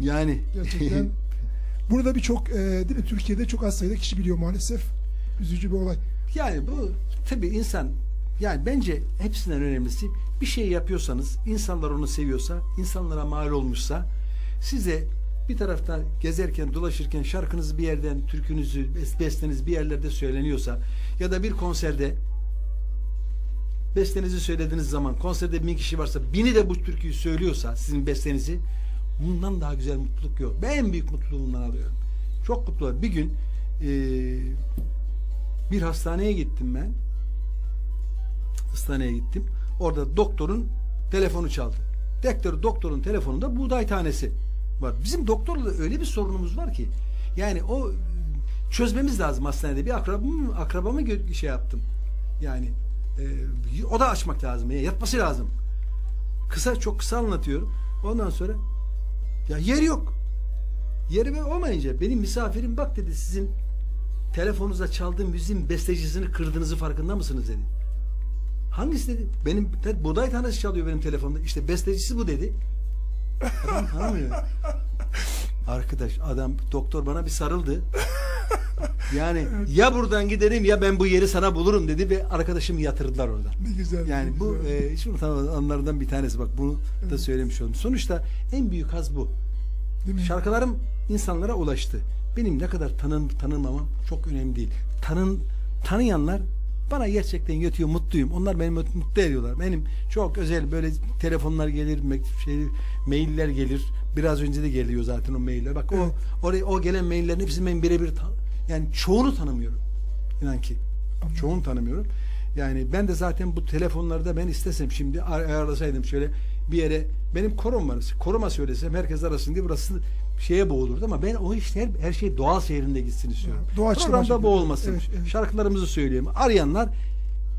Yani Gerçekten. Bunu da birçok e, değil mi Türkiye'de çok az sayıda kişi biliyor maalesef. Üzücü bir olay. Yani bu tabii insan yani bence hepsinden önemlisi bir şey yapıyorsanız insanlar onu seviyorsa insanlara mal olmuşsa size bir tarafta gezerken dolaşırken şarkınız bir yerden türkünüzü bes- besteniz bir yerlerde söyleniyorsa ya da bir konserde bestenizi söylediğiniz zaman konserde bin kişi varsa bini de bu türküyü söylüyorsa sizin bestenizi bundan daha güzel mutluluk yok. Ben en büyük mutluluğu bundan alıyorum. Çok mutlu. Bir gün eee bir hastaneye gittim ben. Hastaneye gittim. Orada doktorun telefonu çaldı. Doktor, doktorun telefonunda buğday tanesi var. Bizim doktorla öyle bir sorunumuz var ki yani o çözmemiz lazım hastanede. Bir akrabamı, akrabamı şey yaptım. Yani e, o da açmak lazım. Yani yatması lazım. Kısa çok kısa anlatıyorum. Ondan sonra ya yer yok. Yeri olmayınca benim misafirim bak dedi sizin telefonunuzda çaldığım müziğin bestecisini kırdığınızı farkında mısınız dedi. Hangisi dedi? Benim buğday tanesi çalıyor benim telefonda. İşte bestecisi bu dedi. Adam tanımıyor. Arkadaş adam doktor bana bir sarıldı. Yani ya buradan giderim ya ben bu yeri sana bulurum dedi ve arkadaşımı yatırdılar oradan. Ne güzel. Yani bu güzel. e, hiç unutamadığım anlardan bir tanesi bak bunu da söylemiş oldum. Sonuçta en büyük haz bu. Değil mi? Şarkılarım insanlara ulaştı. Benim ne kadar tanın tanınmamam çok önemli değil. Tanın tanıyanlar bana gerçekten yetiyor, mutluyum. Onlar beni mut- mutlu ediyorlar. Benim çok özel böyle telefonlar gelir, şey, mailler gelir. Biraz önce de geliyor zaten o mailler. Bak Evet. o oraya o gelen maillerin hepsini ben birebir yani çoğunu tanımıyorum. İnan ki. Çoğunu tanımıyorum. Yani ben de zaten bu telefonlarda ben istesem şimdi ay- ayarlasaydım şöyle bir yere benim korum var. Koruma söylesem herkes arasın diye burası şeye boğulurdu ama ben o işte her, şey doğal seyrinde gitsin istiyorum. Evet, doğaçlama Programda boğulmasın. Evet, evet. Şarkılarımızı söyleyeyim. Arayanlar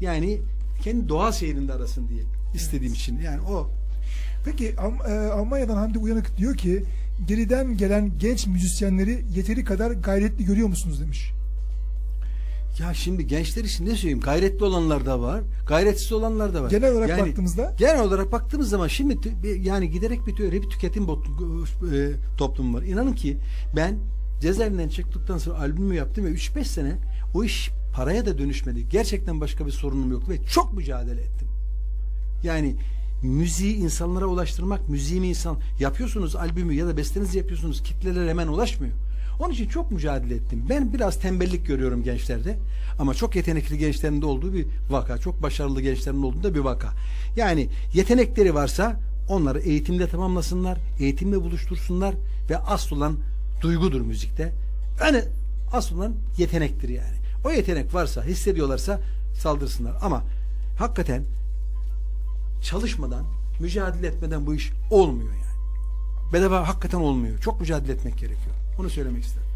yani kendi doğal seyrinde arasın diye istediğim için. Yani o Peki Am- e, Almanya'dan Hamdi Uyanık diyor ki geriden gelen genç müzisyenleri yeteri kadar gayretli görüyor musunuz demiş. Ya şimdi gençler için ne söyleyeyim? Gayretli olanlar da var, gayretsiz olanlar da var. Genel olarak Yani baktığımızda Genel olarak baktığımız zaman şimdi yani giderek bitiyor. Öyle bir tüketim e, toplumu var. İnanın ki ben cezaevinden çıktıktan sonra albümü yaptım ve 3-5 sene o iş paraya da dönüşmedi. Gerçekten başka bir sorunum yoktu ve çok mücadele ettim. Yani müziği insanlara ulaştırmak, müziğimi insan yapıyorsunuz albümü ya da bestenizi yapıyorsunuz kitlelere hemen ulaşmıyor. Onun için çok mücadele ettim. Ben biraz tembellik görüyorum gençlerde ama çok yetenekli gençlerin de olduğu bir vaka, çok başarılı gençlerin olduğu da bir vaka. Yani yetenekleri varsa onları eğitimde tamamlasınlar, eğitimle buluştursunlar ve asıl olan duygudur müzikte. Yani asıl olan yetenektir yani. O yetenek varsa, hissediyorlarsa saldırsınlar. Ama hakikaten çalışmadan, mücadele etmeden bu iş olmuyor yani. Bedava hakikaten olmuyor. Çok mücadele etmek gerekiyor. Onu söylemek isterim.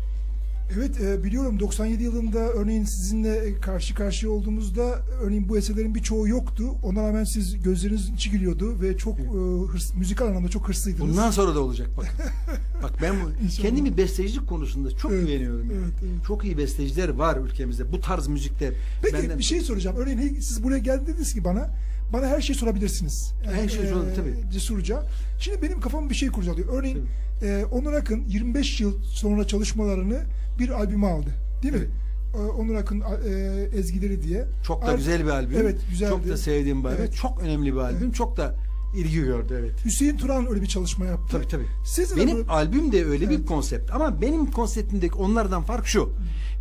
Evet e, biliyorum 97 yılında örneğin sizinle e, karşı karşıya olduğumuzda örneğin bu eserlerin birçoğu yoktu. Ona rağmen siz gözleriniz içi gülüyordu ve çok e, hırs, müzikal anlamda çok hırslıydınız. Bundan sonra da olacak bak. bak ben bu, kendimi bestecilik konusunda çok Evet, güveniyorum. Yani. evet, evet. Çok iyi besteciler var ülkemizde. Bu tarz müzikte Peki benden bir şey soracağım. Örneğin siz buraya geldiniz ki bana bana her şeyi sorabilirsiniz. Her şeyi sorun, tabii. Cesurca. Şimdi benim kafam bir şey kurcalıyor. Örneğin e, Onur Akın 25 yıl sonra çalışmalarını bir albüme aldı. Değil mi? E, Onur Akın e, ezgileri diye. çok da Al- güzel bir albüm. Evet, güzeldi. Çok da sevdiğim bir albüm. Evet. Çok önemli bir albüm. Çok da ilgi gördü evet. Hüseyin Turan öyle bir çalışma yaptı. Tabii tabii. Siz Benim bu- albüm de öyle bir Evet. konsept. Ama benim konseptimdeki onlardan fark şu.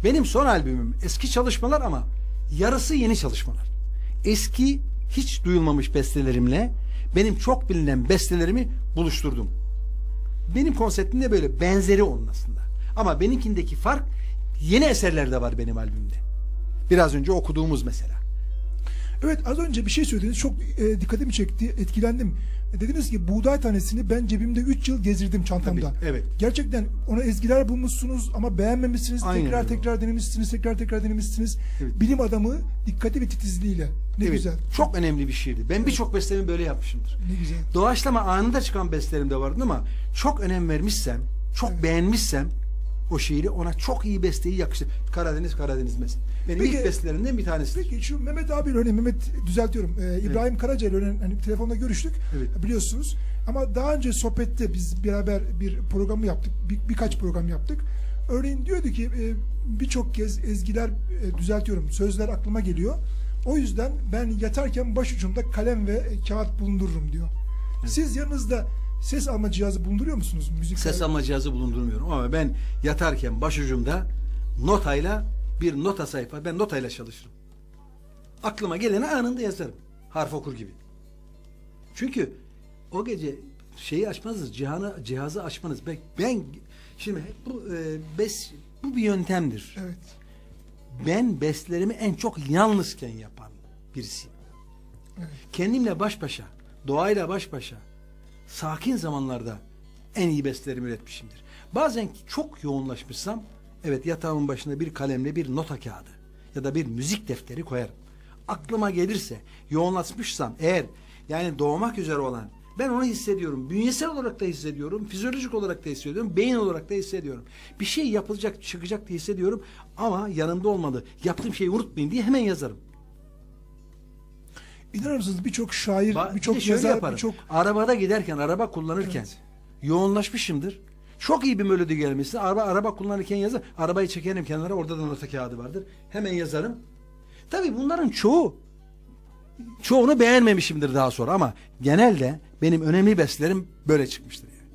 Benim son albümüm eski çalışmalar ama yarısı yeni çalışmalar. Eski hiç duyulmamış bestelerimle benim çok bilinen bestelerimi buluşturdum. Benim konseptim de böyle benzeri onun aslında. Ama benimkindeki fark yeni eserler de var benim albümde. Biraz önce okuduğumuz mesela. Evet az önce bir şey söylediniz. Çok e, dikkatimi çekti. Etkilendim. E, dediniz ki buğday tanesini ben cebimde 3 yıl gezdirdim çantamda. Tabii, evet. Gerçekten ona ezgiler bulmuşsunuz ama beğenmemişsiniz. Aynen tekrar öyle. tekrar denemişsiniz. Tekrar tekrar denemişsiniz. Evet. Bilim adamı dikkati ve titizliğiyle. Ne Evet, güzel. Çok önemli bir şiirdi. Ben birçok bestelemi böyle yapmışımdır. Ne güzel. doğaçlama anında çıkan bestelerim de vardı ama çok önem vermişsem, çok beğenmişsem o şiiri ona çok iyi besteyi yakıştı. Karadeniz Karadeniz mesela. Benim Peki- ilk bestelerimden bir tanesi. Peki şu Mehmet abi örneğin Mehmet düzeltiyorum. Ee, İbrahim Karaca ile örneğin hani telefonda görüştük. Evet. Biliyorsunuz. Ama daha önce sohbette biz beraber bir programı yaptık. Bir, birkaç program yaptık. Örneğin diyordu ki e, birçok kez ezgiler e, düzeltiyorum. Sözler aklıma geliyor. O yüzden ben yatarken başucumda kalem ve kağıt bulundururum diyor. Siz yanınızda ses alma cihazı bulunduruyor musunuz? Müzik Ses alma cihazı bulundurmuyorum ama ben yatarken başucumda notayla bir nota sayfa ben notayla çalışırım. Aklıma geleni anında yazarım. Harf okur gibi. Çünkü o gece şeyi açmanız, cihanı, cihazı açmanız. Ben, ben şimdi bu e, bes bu bir yöntemdir. Evet. Ben beslerimi en çok yalnızken yapan birisiyim. Kendimle baş başa, doğayla baş başa, sakin zamanlarda en iyi beslerimi üretmişimdir. Bazen çok yoğunlaşmışsam, evet yatağımın başına bir kalemle bir nota kağıdı ya da bir müzik defteri koyarım. Aklıma gelirse, yoğunlaşmışsam eğer yani doğmak üzere olan ben onu hissediyorum. Bünyesel olarak da hissediyorum. Fizyolojik olarak da hissediyorum. Beyin olarak da hissediyorum. Bir şey yapılacak, çıkacak diye hissediyorum. Ama yanımda olmadı. Yaptığım şeyi unutmayayım diye hemen yazarım. İnanır mısınız birçok şair, birçok yazar, birçok Arabada giderken, araba kullanırken Evet. yoğunlaşmışımdır. Çok iyi bir melodi gelmişse araba araba kullanırken yazar. Arabayı çekerim kenara orada da nota kağıdı vardır. Hemen yazarım. Tabii bunların çoğu çoğunu beğenmemişimdir daha sonra ama genelde benim önemli bestlerim böyle çıkmıştır. Yani.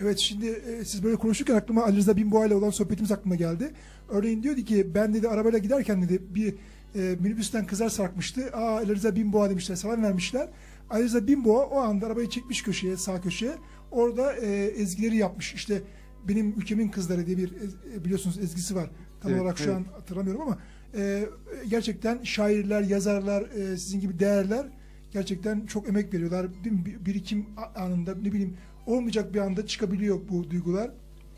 Evet şimdi e, siz böyle konuşurken aklıma Ali Rıza Binboğa ile olan sohbetimiz aklıma geldi. Örneğin diyordu ki ben dedi arabayla giderken dedi bir e, minibüsten kızlar sarkmıştı. Aa Ali Rıza Binboğa demişler selam vermişler. Ali Rıza Binboğa o anda arabayı çekmiş köşeye sağ köşeye. Orada e, ezgileri yapmış. İşte benim ülkemin kızları diye bir e, biliyorsunuz ezgisi var. Tam Evet, olarak şu evet. an hatırlamıyorum ama e, gerçekten şairler, yazarlar, e, sizin gibi değerler gerçekten çok emek veriyorlar. Bir- Birikim anında ne bileyim olmayacak bir anda çıkabiliyor bu duygular.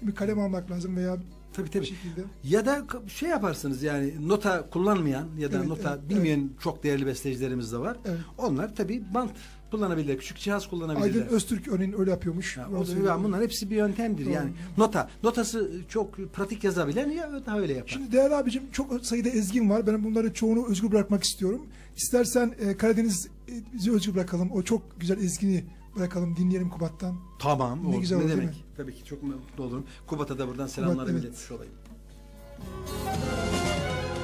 Bir kalem almak lazım veya Tabii tabii. şekilde. Ya da şey yaparsınız yani nota kullanmayan ya da Evet, nota evet, bilmeyen çok değerli bestecilerimiz de var. Evet. Onlar tabii bant kullanabilirler. Küçük cihaz kullanabilirler. Aydın Öztürk örneğin öyle yapıyormuş. Ya, o- öyle. ya bunlar hepsi bir yöntemdir Doğru. yani. Nota, notası çok pratik yazabilen ya daha öyle yapar. Şimdi değerli abicim çok sayıda ezgin var. Ben bunları çoğunu özgür bırakmak istiyorum. İstersen e, Karadeniz e, bizi özgür bırakalım. O çok güzel ezgini bırakalım. Dinleyelim Kubat'tan. tamam. Ne o- güzel ne değil demek? Tabii ki çok mutlu olurum. Kubat'a da buradan selamlarımı evet. iletmiş olayım. Karadeniz,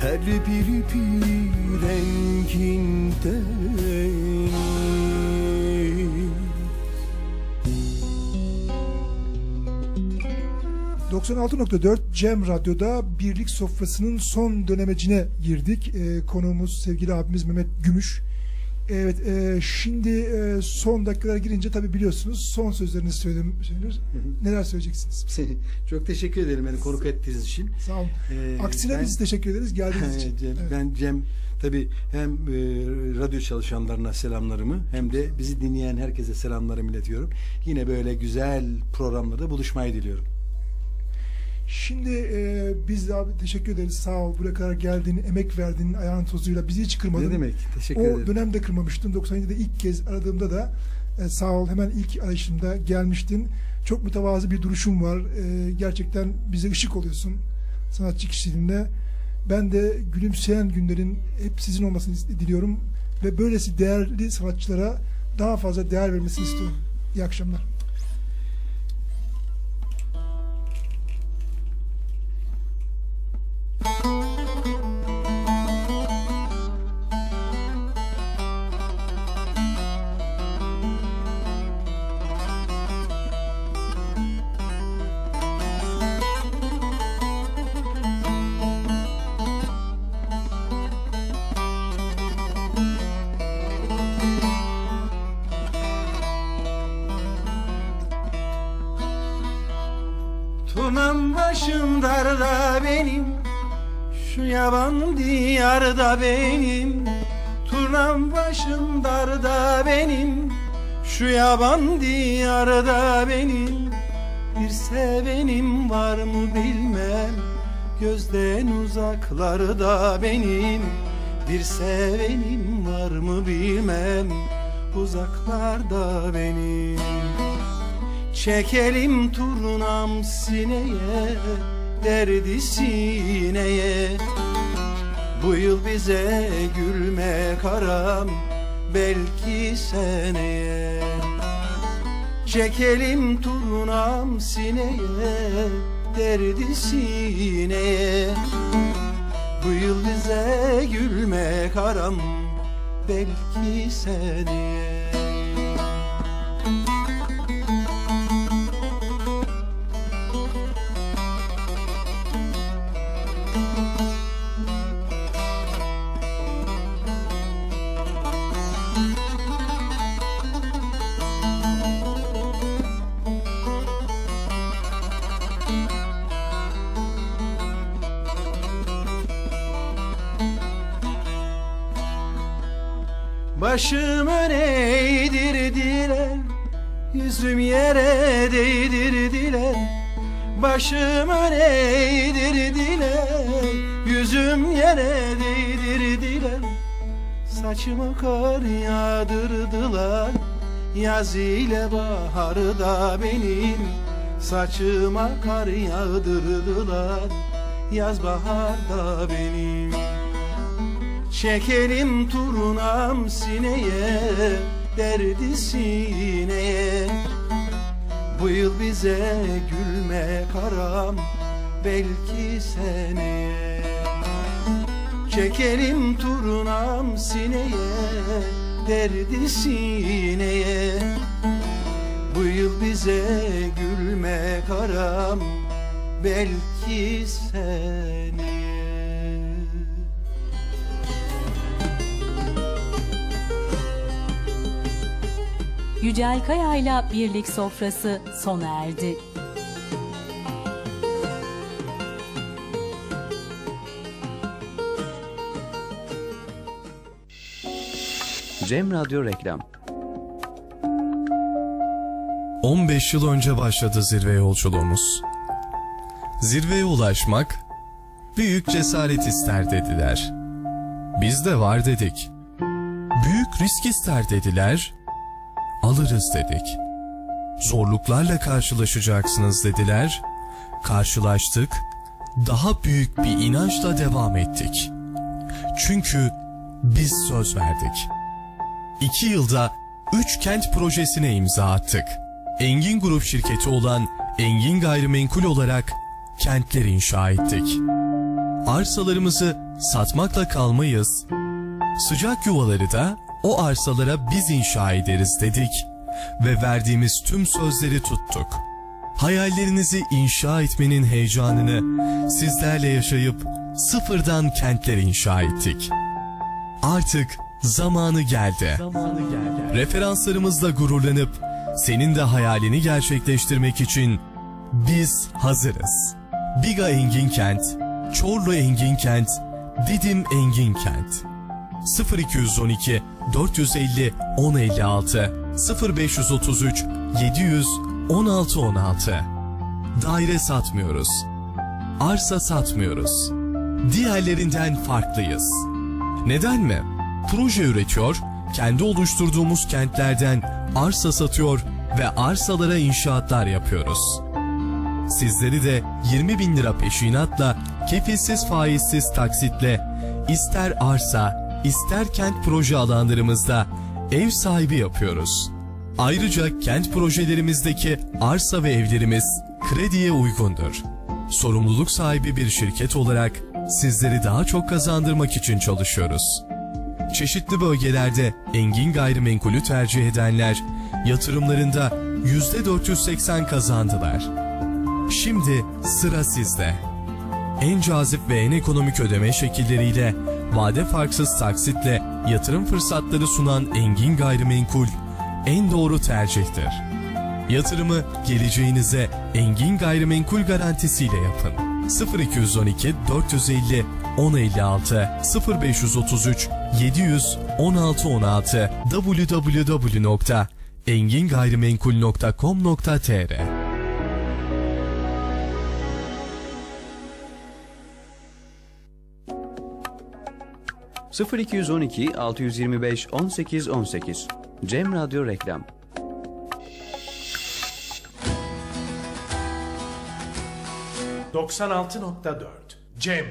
Her biri bir renginde 96.4 Cem Radyo'da Birlik Sofrası'nın son dönemecine girdik. Ee, konuğumuz sevgili abimiz Mehmet Gümüş. Evet, e, şimdi e, son dakikalara girince tabii biliyorsunuz son sözlerinizi söyledim. Söyler. Neler söyleyeceksiniz? Çok teşekkür ederim beni konuk ettiğiniz için. Sağ olun. Ee, Aksine ben- biz teşekkür ederiz geldiğiniz için. Cem, Evet. Ben Cem tabii hem e, radyo çalışanlarına selamlarımı hem de bizi dinleyen herkese selamlarımı iletiyorum. Yine böyle güzel programlarda buluşmayı diliyorum. Şimdi e, biz de abi teşekkür ederiz. Sağ ol. Buraya kadar geldiğin, emek verdiğin ayağın tozuyla bizi hiç kırmadın. Ne demek? Teşekkür o ederim. dönemde kırmamıştın. 97'de ilk kez aradığımda da e, sağ ol hemen ilk arayışımda gelmiştin. Çok mütevazı bir duruşun var. E, gerçekten bize ışık oluyorsun sanatçı kişiliğinde. Ben de gülümseyen günlerin hep sizin olmasını diliyorum ve böylesi değerli sanatçılara daha fazla değer vermesini istiyorum. İyi akşamlar. Diyarda benim Turnam başım darda benim. Şu yaban diyarda benim Bir sevenim var mı bilmem. Gözden uzaklarda benim Bir sevenim var mı bilmem. Uzaklarda benim. Çekelim turnam sineye Derdi sineye Bu yıl bize gülme karam Belki seneye. Çekelim turnam sineye Derdi sineye. Bu yıl bize gülme karam Belki seneye Başım öne eğdirdiler Yüzüm yere değdirdiler. Başım öne eğdirdiler Yüzüm yere değdirdiler. Saçıma kar yağdırdılar Yaz ile baharı da benim. Saçıma kar yağdırdılar Yaz bahar da benim Çekelim turunam sineye Derdi sineye. Bu yıl bize gülme karam Belki seneye. Çekelim turunam sineye Derdi sineye. Bu yıl bize gülme karam Belki seneye Yücel Kaya'yla Birlik Sofrası sona erdi. Cem Radyo Reklam 15 yıl önce başladı zirve yolculuğumuz. Zirveye ulaşmak büyük cesaret ister dediler. Biz de var dedik. Büyük risk ister dediler. Alırız dedik. Zorluklarla karşılaşacaksınız dediler. Karşılaştık. Daha büyük bir inançla devam ettik. Çünkü biz söz verdik. İki yılda üç kent projesine imza attık. Engin Grup şirketi olan Engin Gayrimenkul olarak kentler inşa ettik. Arsalarımızı satmakla kalmayız. Sıcak yuvaları da o arsalara biz inşa ederiz dedik ve verdiğimiz tüm sözleri tuttuk. Hayallerinizi inşa etmenin heyecanını sizlerle yaşayıp sıfırdan kentler inşa ettik. Artık zamanı geldi. Referanslarımızla gururlanıp senin de hayalini gerçekleştirmek için biz hazırız. Biga Engin Kent, Çorlu Engin Kent, Didim Engin Kent. 0212 450 1056 0533 700 1616 Daire satmıyoruz. Arsa satmıyoruz. Diğerlerinden farklıyız. Neden mi? Proje üretiyor, kendi oluşturduğumuz kentlerden arsa satıyor ve arsalara inşaatlar yapıyoruz. Sizleri de 20 bin lira peşinatla, kefilsiz faizsiz taksitle, ister arsa, ister kent proje alanlarımızda ev sahibi yapıyoruz. Ayrıca kent projelerimizdeki arsa ve evlerimiz krediye uygundur. Sorumluluk sahibi bir şirket olarak sizleri daha çok kazandırmak için çalışıyoruz. Çeşitli bölgelerde engin gayrimenkulü tercih edenler yatırımlarında %480 kazandılar. Şimdi sıra sizde. En cazip ve en ekonomik ödeme şekilleriyle vade farksız taksitle yatırım fırsatları sunan Engin Gayrimenkul en doğru tercihtir. Yatırımı geleceğinize Engin Gayrimenkul garantisiyle yapın. 0212 450 1056 0533 700 1616 www.engingayrimenkul.com.tr 0212 625 18 18 Cem Radyo Reklam. ...96.4 Cem